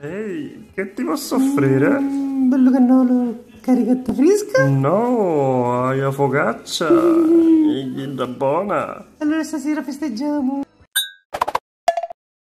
Ehi, che ti posso offrire? Mm, bello cannolo, caricata fresca? No, hai la focaccia, mm. buona. Allora stasera festeggiamo.